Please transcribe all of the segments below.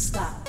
Stop.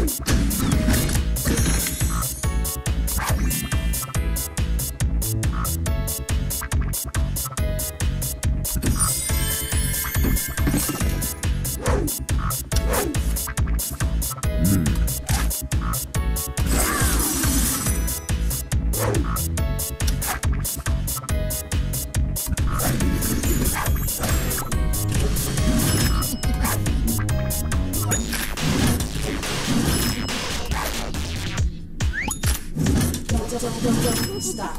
Mm. Stop.